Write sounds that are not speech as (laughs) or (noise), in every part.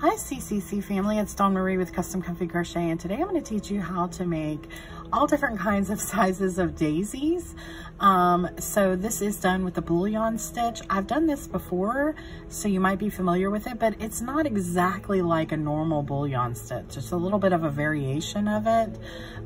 Hi CCC family, it's Dawn Marie with Custom Comfy Crochet and today I'm going to teach you how to make all different kinds of (laughs) sizes of daisies. Um, so this is done with the bullion stitch. I've done this before, so you might be familiar with it, but it's not exactly like a normal bullion stitch. It's a little bit of a variation of it,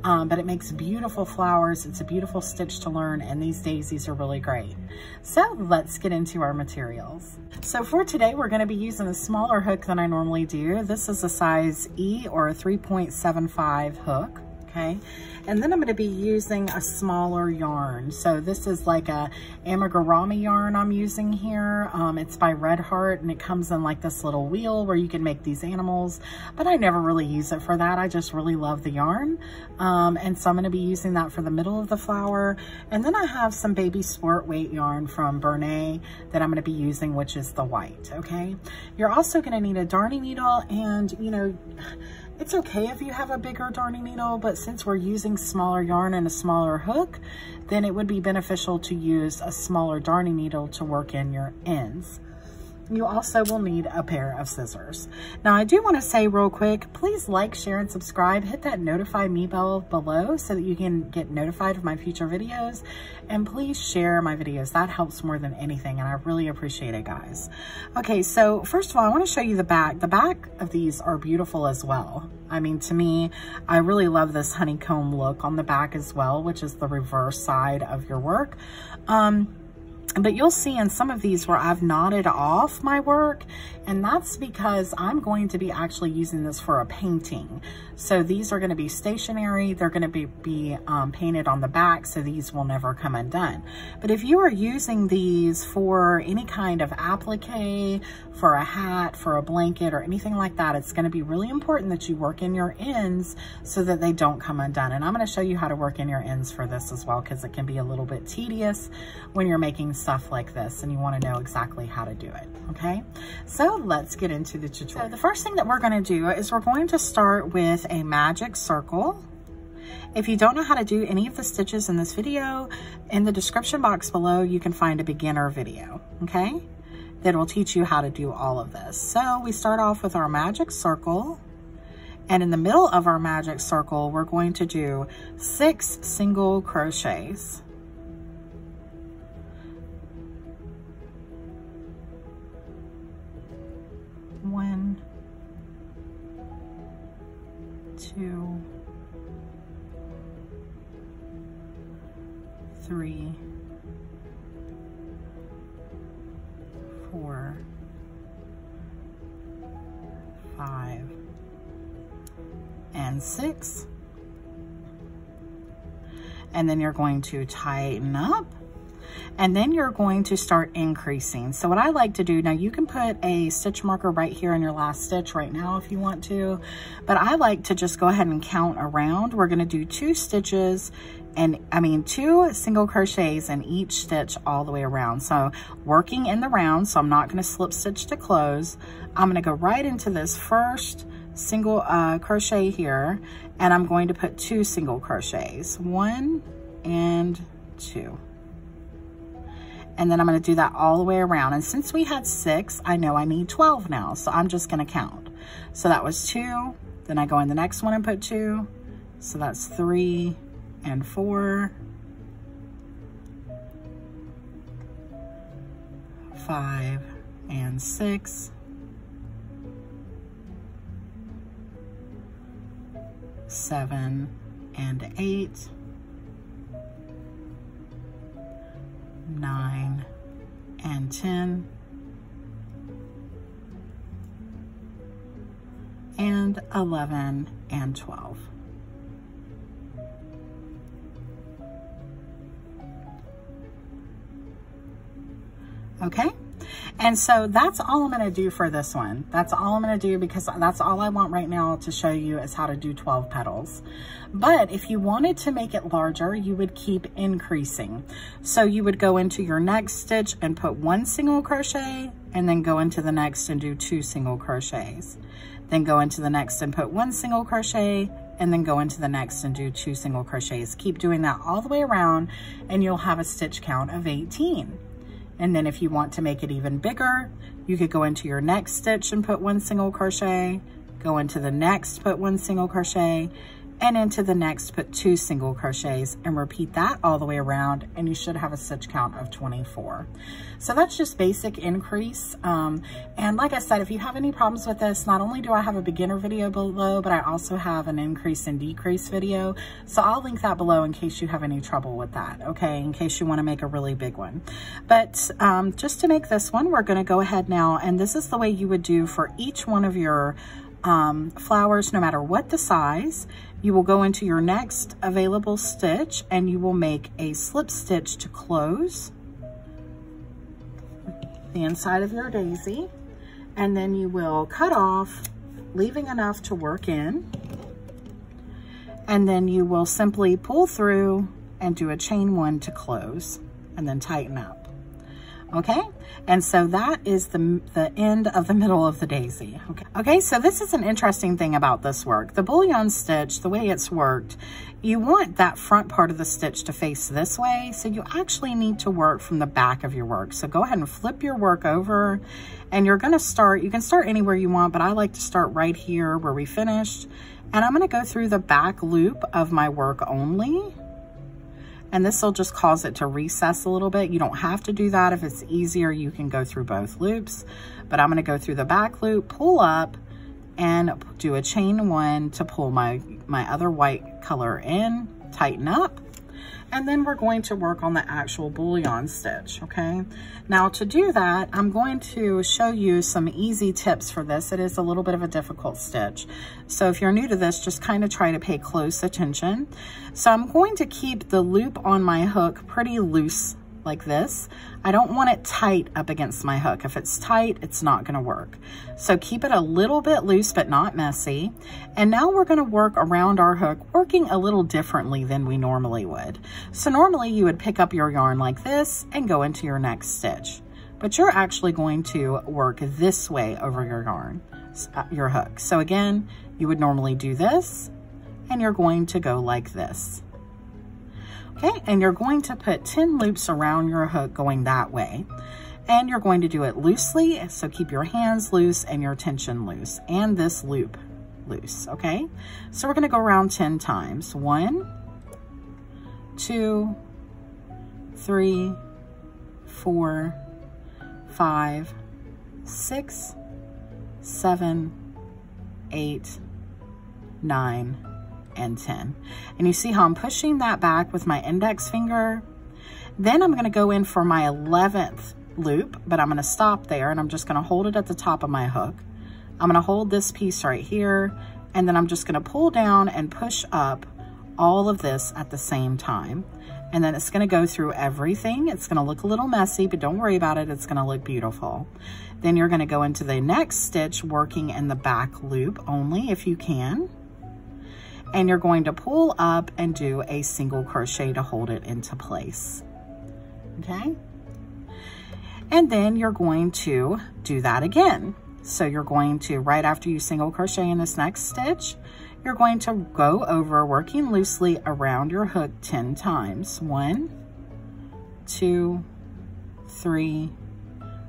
um, but it makes beautiful flowers. It's a beautiful stitch to learn, and these daisies are really great. So let's get into our materials. So for today, we're gonna be using a smaller hook than I normally do. This is a size E or a 3.75 hook okay? And then I'm gonna be using a smaller yarn. So this is like a amigurumi yarn I'm using here. Um, it's by Red Heart and it comes in like this little wheel where you can make these animals, but I never really use it for that. I just really love the yarn. Um, and so I'm gonna be using that for the middle of the flower. And then I have some baby sport weight yarn from Bernat that I'm gonna be using, which is the white, okay? You're also gonna need a darning needle and, you know, it's okay if you have a bigger darning needle, but since we're using smaller yarn and a smaller hook, then it would be beneficial to use a smaller darning needle to work in your ends. You also will need a pair of scissors. Now I do want to say real quick, please like, share, and subscribe. Hit that notify me bell below so that you can get notified of my future videos. And please share my videos. That helps more than anything and I really appreciate it guys. Okay, so first of all, I want to show you the back. The back of these are beautiful as well. I mean, to me, I really love this honeycomb look on the back as well, which is the reverse side of your work. Um, but you'll see in some of these where I've knotted off my work and that's because I'm going to be actually using this for a painting. So these are gonna be stationary. They're gonna be, be um, painted on the back so these will never come undone. But if you are using these for any kind of applique, for a hat, for a blanket or anything like that, it's gonna be really important that you work in your ends so that they don't come undone. And I'm gonna show you how to work in your ends for this as well because it can be a little bit tedious when you're making stuff like this and you wanna know exactly how to do it, okay? So let's get into the tutorial. So the first thing that we're gonna do is we're going to start with a magic circle. If you don't know how to do any of the stitches in this video, in the description box below, you can find a beginner video, okay? That will teach you how to do all of this. So we start off with our magic circle. And in the middle of our magic circle, we're going to do six single crochets. One, two, three, four, five, and six. And then you're going to tighten up and then you're going to start increasing. So what I like to do, now you can put a stitch marker right here in your last stitch right now if you want to, but I like to just go ahead and count around. We're gonna do two stitches and I mean two single crochets in each stitch all the way around. So working in the round, so I'm not gonna slip stitch to close. I'm gonna go right into this first single uh, crochet here and I'm going to put two single crochets, one and two. And then I'm gonna do that all the way around. And since we had six, I know I need 12 now. So I'm just gonna count. So that was two. Then I go in the next one and put two. So that's three and four. Five and six. Seven and eight. nine, 10. And 11 and 12. Okay? And so that's all I'm gonna do for this one. That's all I'm gonna do because that's all I want right now to show you is how to do 12 petals. But if you wanted to make it larger, you would keep increasing. So you would go into your next stitch and put one single crochet and then go into the next and do two single crochets. Then go into the next and put one single crochet and then go into the next and do two single crochets. Keep doing that all the way around and you'll have a stitch count of 18. And then if you want to make it even bigger, you could go into your next stitch and put one single crochet, go into the next, put one single crochet, and into the next put two single crochets and repeat that all the way around and you should have a stitch count of 24. So that's just basic increase. Um, and like I said, if you have any problems with this, not only do I have a beginner video below, but I also have an increase and decrease video. So I'll link that below in case you have any trouble with that, okay, in case you wanna make a really big one. But um, just to make this one, we're gonna go ahead now, and this is the way you would do for each one of your um, flowers, no matter what the size. You will go into your next available stitch and you will make a slip stitch to close the inside of your daisy. And then you will cut off, leaving enough to work in. And then you will simply pull through and do a chain one to close and then tighten up okay? And so that is the, the end of the middle of the daisy, okay? Okay, so this is an interesting thing about this work. The bullion stitch, the way it's worked, you want that front part of the stitch to face this way, so you actually need to work from the back of your work. So go ahead and flip your work over, and you're gonna start, you can start anywhere you want, but I like to start right here where we finished, and I'm gonna go through the back loop of my work only, and this will just cause it to recess a little bit. You don't have to do that. If it's easier, you can go through both loops, but I'm gonna go through the back loop, pull up, and do a chain one to pull my, my other white color in, tighten up, and then we're going to work on the actual bullion stitch, okay? Now to do that, I'm going to show you some easy tips for this. It is a little bit of a difficult stitch. So if you're new to this, just kind of try to pay close attention. So I'm going to keep the loop on my hook pretty loose like this. I don't want it tight up against my hook. If it's tight, it's not gonna work. So keep it a little bit loose, but not messy. And now we're gonna work around our hook, working a little differently than we normally would. So normally you would pick up your yarn like this and go into your next stitch. But you're actually going to work this way over your yarn, uh, your hook. So again, you would normally do this, and you're going to go like this. Okay, and you're going to put 10 loops around your hook going that way. And you're going to do it loosely, so keep your hands loose and your tension loose, and this loop loose, okay? So we're gonna go around 10 times. One, two, three, four, five, six, seven, eight, nine, and 10. And you see how I'm pushing that back with my index finger. Then I'm gonna go in for my 11th loop, but I'm gonna stop there and I'm just gonna hold it at the top of my hook. I'm gonna hold this piece right here, and then I'm just gonna pull down and push up all of this at the same time. And then it's gonna go through everything. It's gonna look a little messy, but don't worry about it. It's gonna look beautiful. Then you're gonna go into the next stitch working in the back loop only if you can and you're going to pull up and do a single crochet to hold it into place, okay? And then you're going to do that again. So you're going to, right after you single crochet in this next stitch, you're going to go over working loosely around your hook 10 times. One, two, three,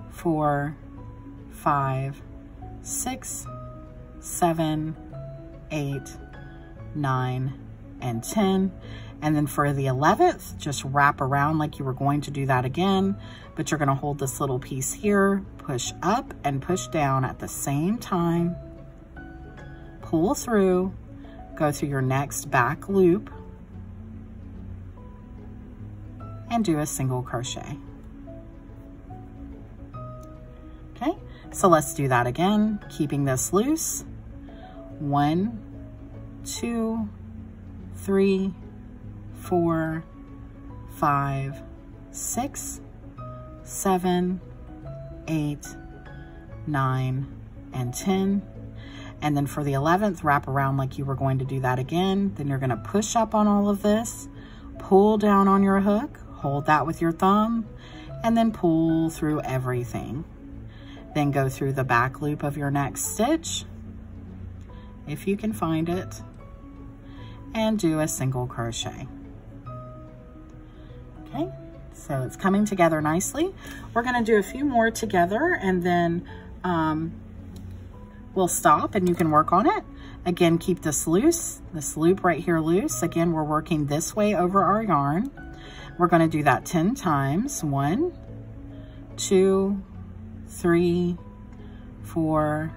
four, five, six, seven, eight, nine, and 10. And then for the 11th, just wrap around like you were going to do that again, but you're gonna hold this little piece here, push up and push down at the same time, pull through, go through your next back loop, and do a single crochet. Okay, so let's do that again, keeping this loose. One, two, three, four, five, six, seven, eight, nine, and 10. And then for the 11th, wrap around like you were going to do that again. Then you're gonna push up on all of this, pull down on your hook, hold that with your thumb, and then pull through everything. Then go through the back loop of your next stitch, if you can find it, and do a single crochet. Okay, So it's coming together nicely. We're gonna do a few more together and then um, we'll stop and you can work on it. Again, keep this loose, this loop right here loose. Again, we're working this way over our yarn. We're gonna do that 10 times. One, two, three, four,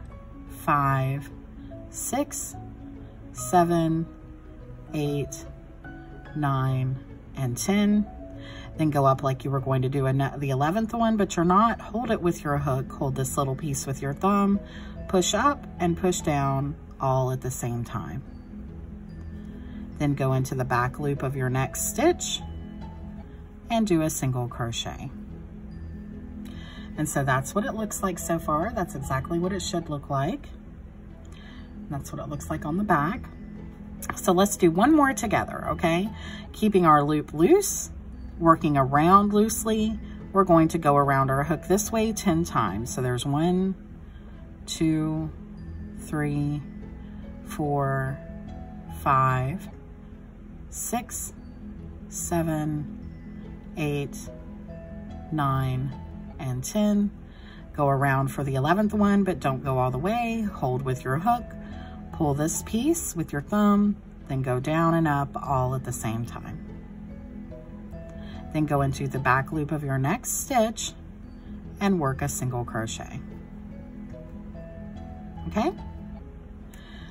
five, six, seven, eight, nine, and 10. Then go up like you were going to do the 11th one, but you're not. Hold it with your hook. Hold this little piece with your thumb. Push up and push down all at the same time. Then go into the back loop of your next stitch and do a single crochet. And so that's what it looks like so far. That's exactly what it should look like. That's what it looks like on the back. So let's do one more together, okay? Keeping our loop loose, working around loosely. We're going to go around our hook this way 10 times. So there's one, two, three, four, five, six, seven, eight, nine, and 10. Go around for the 11th one, but don't go all the way. Hold with your hook. Pull this piece with your thumb, then go down and up all at the same time. Then go into the back loop of your next stitch and work a single crochet. Okay?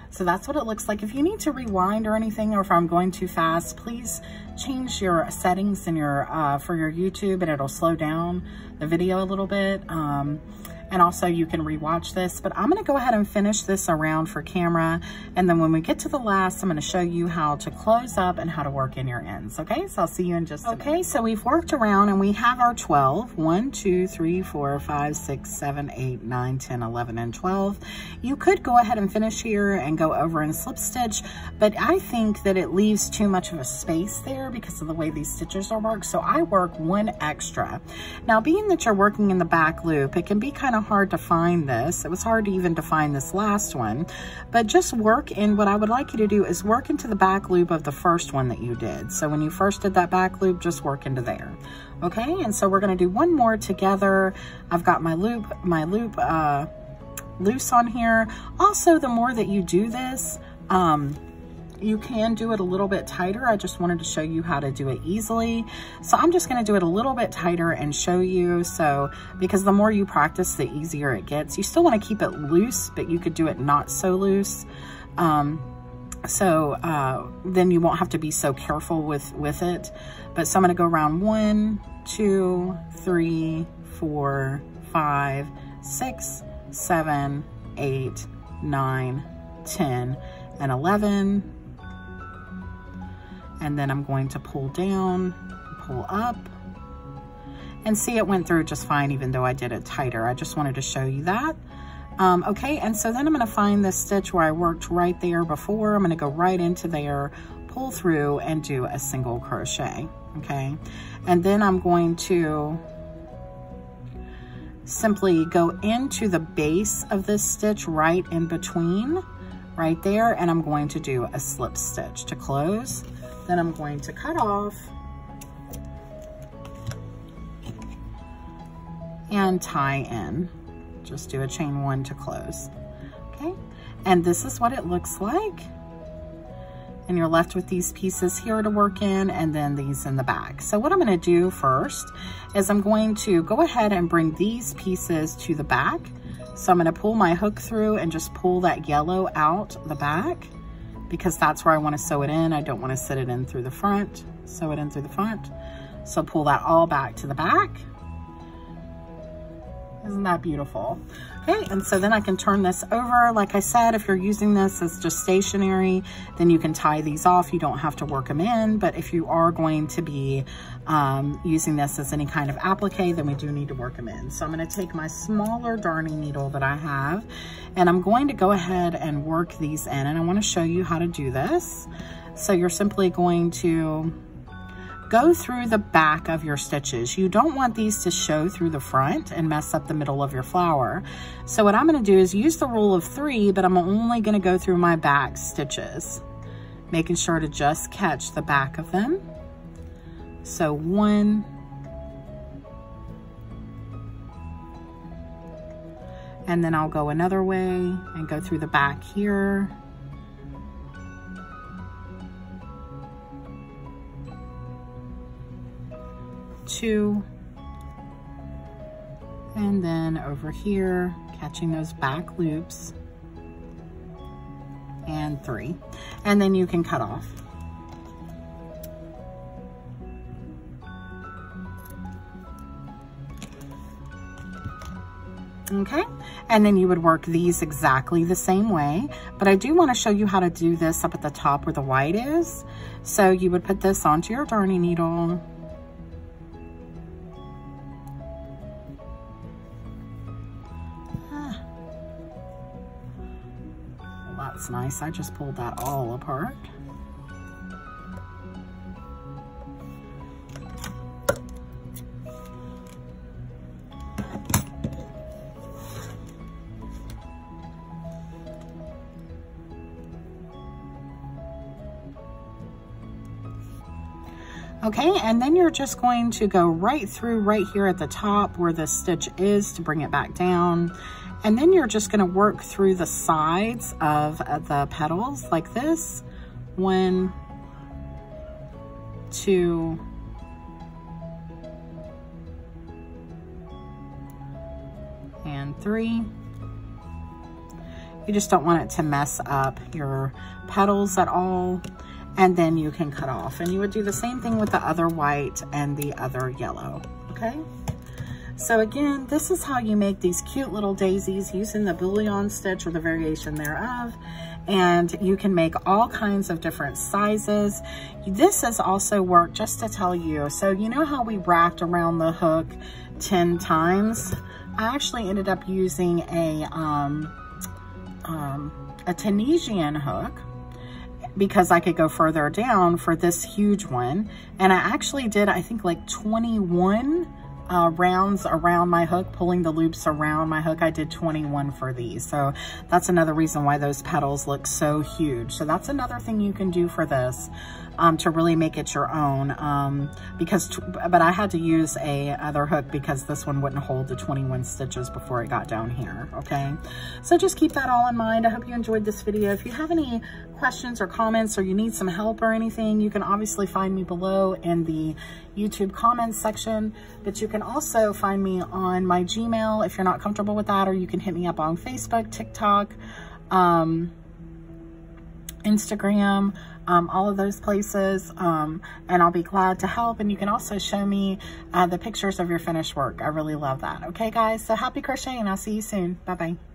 So that's what it looks like. If you need to rewind or anything, or if I'm going too fast, please change your settings in your uh, for your YouTube and it'll slow down the video a little bit. Um, and also you can rewatch this, but I'm gonna go ahead and finish this around for camera. And then when we get to the last, I'm gonna show you how to close up and how to work in your ends, okay? So I'll see you in just a Okay, so we've worked around and we have our 12. 1, 2, 3, 4, 5, 6, 7, 8, 9, 10, 11, and 12. You could go ahead and finish here and go over and slip stitch, but I think that it leaves too much of a space there because of the way these stitches are worked. So I work one extra. Now, being that you're working in the back loop, it can be kind of of hard to find this. It was hard to even to find this last one, but just work in what I would like you to do is work into the back loop of the first one that you did. So when you first did that back loop, just work into there. Okay, and so we're gonna do one more together. I've got my loop, my loop uh, loose on here. Also, the more that you do this, um, you can do it a little bit tighter. I just wanted to show you how to do it easily. So I'm just gonna do it a little bit tighter and show you. So, because the more you practice, the easier it gets. You still wanna keep it loose, but you could do it not so loose. Um, so uh, then you won't have to be so careful with, with it. But so I'm gonna go around one, two, three, four, five, six, seven, eight, nine, 10, and 11, and then I'm going to pull down, pull up, and see it went through just fine even though I did it tighter. I just wanted to show you that. Um, okay, and so then I'm gonna find this stitch where I worked right there before. I'm gonna go right into there, pull through, and do a single crochet, okay? And then I'm going to simply go into the base of this stitch right in between, right there, and I'm going to do a slip stitch to close. Then I'm going to cut off and tie in. Just do a chain one to close, okay? And this is what it looks like. And you're left with these pieces here to work in and then these in the back. So what I'm gonna do first is I'm going to go ahead and bring these pieces to the back. So I'm gonna pull my hook through and just pull that yellow out the back because that's where I wanna sew it in. I don't wanna set it in through the front, sew it in through the front. So pull that all back to the back. Isn't that beautiful? Okay, and so then I can turn this over. Like I said, if you're using this as just stationary, then you can tie these off. You don't have to work them in, but if you are going to be um, using this as any kind of applique, then we do need to work them in. So I'm gonna take my smaller darning needle that I have, and I'm going to go ahead and work these in, and I wanna show you how to do this. So you're simply going to go through the back of your stitches. You don't want these to show through the front and mess up the middle of your flower. So what I'm gonna do is use the rule of three, but I'm only gonna go through my back stitches, making sure to just catch the back of them. So one, and then I'll go another way and go through the back here. Two. And then over here, catching those back loops. And three. And then you can cut off. okay? And then you would work these exactly the same way, but I do wanna show you how to do this up at the top where the white is. So you would put this onto your darning needle. That's nice. I just pulled that all apart. Okay, and then you're just going to go right through right here at the top where the stitch is to bring it back down. And then you're just gonna work through the sides of uh, the petals like this. One, two, and three. You just don't want it to mess up your petals at all and then you can cut off. And you would do the same thing with the other white and the other yellow, okay? So again, this is how you make these cute little daisies using the bullion stitch or the variation thereof. And you can make all kinds of different sizes. This has also worked just to tell you. So you know how we wrapped around the hook 10 times? I actually ended up using a, um, um, a Tunisian hook because I could go further down for this huge one. And I actually did, I think like 21 uh, rounds around my hook, pulling the loops around my hook. I did 21 for these. So that's another reason why those petals look so huge. So that's another thing you can do for this um, to really make it your own. Um, because, but I had to use a other hook because this one wouldn't hold the 21 stitches before it got down here, okay? So just keep that all in mind. I hope you enjoyed this video. If you have any questions or comments or you need some help or anything, you can obviously find me below in the YouTube comments section, but you can also find me on my Gmail if you're not comfortable with that, or you can hit me up on Facebook, TikTok, um, Instagram, um, all of those places, um, and I'll be glad to help. And you can also show me uh, the pictures of your finished work. I really love that. Okay, guys? So happy crocheting. I'll see you soon. Bye-bye.